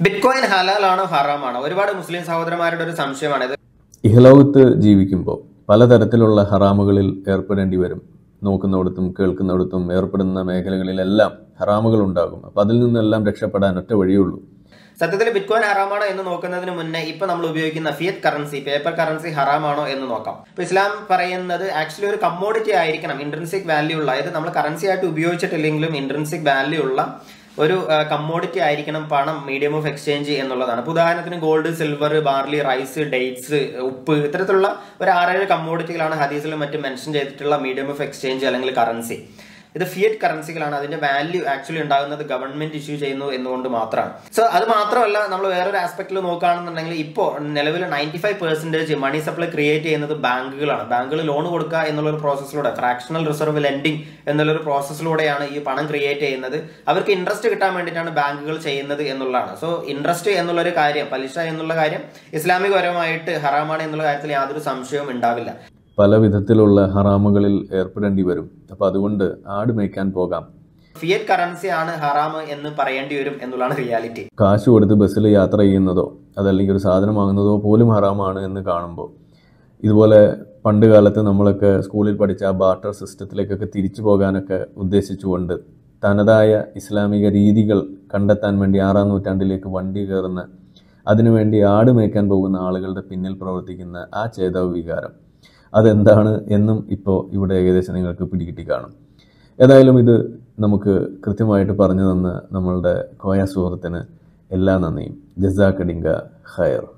Bitcoin ഹലാലാണോ ഹറാമാണോ? ഒരുപാട് മുസ്ലിം സഹോദരന്മാരുടെ ഒരു സംശയമാണ് ഇത് ഇഹലോകത്ത് ജീവിക്കുമ്പോൾ പലതരത്തിലുള്ള ഹറാമുകളിൽ ഏർപ്പെടേണ്ടി വരും. നോക്കുന്നിടത്തും കേൾക്കുന്നിടത്തും ഏർപ്പെടുന്ന മേഖലകളിലെല്ലാം ഹറാമുകൾ ഉണ്ടാകും. അപ്പം അതിൽ നിന്നെല്ലാം രക്ഷപ്പെടാൻ ഒറ്റ വഴിയുള്ളൂ സത്യത്തിൽ ബിറ്റ്കോയിൻ ഹറാമാണോ എന്ന് നോക്കുന്നതിന് മുന്നേ ഇപ്പൊ നമ്മൾ ഉപയോഗിക്കുന്ന ഫിയറ്റ് കറൻസി പേപ്പർ കറൻസി ഹറാമാണോ എന്ന് നോക്കാം. ഇപ്പൊ ഇസ്ലാം പറയുന്നത് ആക്ച്വലി ഒരു കമ്മോഡിറ്റി ആയിരിക്കണം ഇൻട്രൻസിക് വാല്യൂ ഉള്ള. അതായത് നമ്മൾ കറൻസി ആയിട്ട് ഉപയോഗിച്ചിട്ടില്ലെങ്കിലും ഇൻട്രൻസിക് വാല്യൂ ഉള്ള ഒരു കമ്മോഡിറ്റി ആയിരിക്കണം പണം മീഡിയം ഓഫ് എക്സ്ചേഞ്ച് എന്നുള്ളതാണ്. അപ്പൊ ഉദാഹരണത്തിന് gold silver barley rice dates ഉപ്പ് ഇത്തരത്തിലുള്ള ഒരു ആറേഴ് കമ്മോഡിറ്റികളാണ് ഹദീസിലും മറ്റും മെൻഷൻ ചെയ്തിട്ടുള്ള മീഡിയം ഓഫ് എക്സ്ചേഞ്ച് അല്ലെങ്കിൽ കറൻസി ഇത് ഫിയറ്റ് കറൻസികളാണ് അതിന്റെ വാല്യൂ ആക്ച്വലി ഉണ്ടാകുന്നത് ഗവൺമെന്റ് ഇഷ്യൂ ചെയ്യുന്നു എന്നുകൊണ്ട് മാത്രമാണ്. സോ അത് മാത്രമല്ല നമ്മൾ വേറൊരു ആസ്പെക്റ്റിൽ നോക്കുകയാണെന്നുണ്ടെങ്കിൽ ഇപ്പോൾ നിലവിൽ ninety five percentage money supply create ചെയ്യുന്നത് ബാങ്കുകളാണ്. ബാങ്കുകൾ ലോൺ കൊടുക്കുക എന്നുള്ളൊരു പ്രോസസ്സിലൂടെ ഫ്രാക്ഷണൽ റിസർവ് ലെൻഡിങ് എന്നുള്ളൊരു പ്രോസസ്സിലൂടെയാണ് ഈ പണം ക്രിയേറ്റ് ചെയ്യുന്നത്. അവർക്ക് ഇൻട്രസ്റ്റ് കിട്ടാൻ വേണ്ടിയിട്ടാണ് ബാങ്കുകൾ ചെയ്യുന്നത് എന്നുള്ളതാണ്. സോ ഇൻട്രസ്റ്റ് എന്നുള്ളൊരു കാര്യം പലിശ എന്നുള്ള കാര്യം ഇസ്ലാമികപരമായിട്ട് ഹറാമാണ് എന്നുള്ള കാര്യത്തിൽ യാതൊരു സംശയവും ഉണ്ടാവില്ല. പല വിധത്തിലുള്ള ഹറാമുകളിൽ ഏർപ്പെടേണ്ടി വരും. അപ്പൊ അതുകൊണ്ട് ആട് മേയ്ക്കാൻ പോകാം. ഫിയറ്റ് കറൻസി ആണ് ഹറാം എന്ന് പറയേണ്ടി വരും എന്നുള്ളതാണ് റിയാലിറ്റി കാശ് കൊടുത്ത് ബസ്സിൽ യാത്ര ചെയ്യുന്നതോ അതല്ലെങ്കിൽ ഒരു സാധനം വാങ്ങുന്നതോ പോലും ഹറാമാണ് എന്ന് കാണുമ്പോൾ ഇതുപോലെ പണ്ട് കാലത്ത് നമ്മളൊക്കെ സ്കൂളിൽ പഠിച്ച ബാർട്ടർ സിസ്റ്റത്തിലേക്കൊക്കെ തിരിച്ചു പോകാനൊക്കെ ഉദ്ദേശിച്ചുകൊണ്ട് തനതായ ഇസ്ലാമിക രീതികൾ കണ്ടെത്താൻ വേണ്ടി ആറാം നൂറ്റാണ്ടിലേക്ക് വണ്ടി കയറുന്ന അതിനുവേണ്ടി ആട് മേയ്ക്കാൻ പോകുന്ന ആളുകളുടെ പിന്നിൽ പ്രവർത്തിക്കുന്ന ആ ചേതവ് വികാരം. അതെന്താണ് എന്നും ഇപ്പോൾ ഇവിടെ ഏകദേശം നിങ്ങൾക്ക് പിടികിട്ടി കാണും. ഏതായാലും ഇത് നമുക്ക് കൃത്യമായിട്ട് പറഞ്ഞു തന്ന നമ്മളുടെ കോയ സുഹൃത്തിന് എല്ലാ നന്ദിയും. ജസാക്കഡിങ്ക ഹയർ